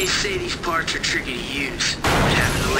They say these parts are tricky to use, but having the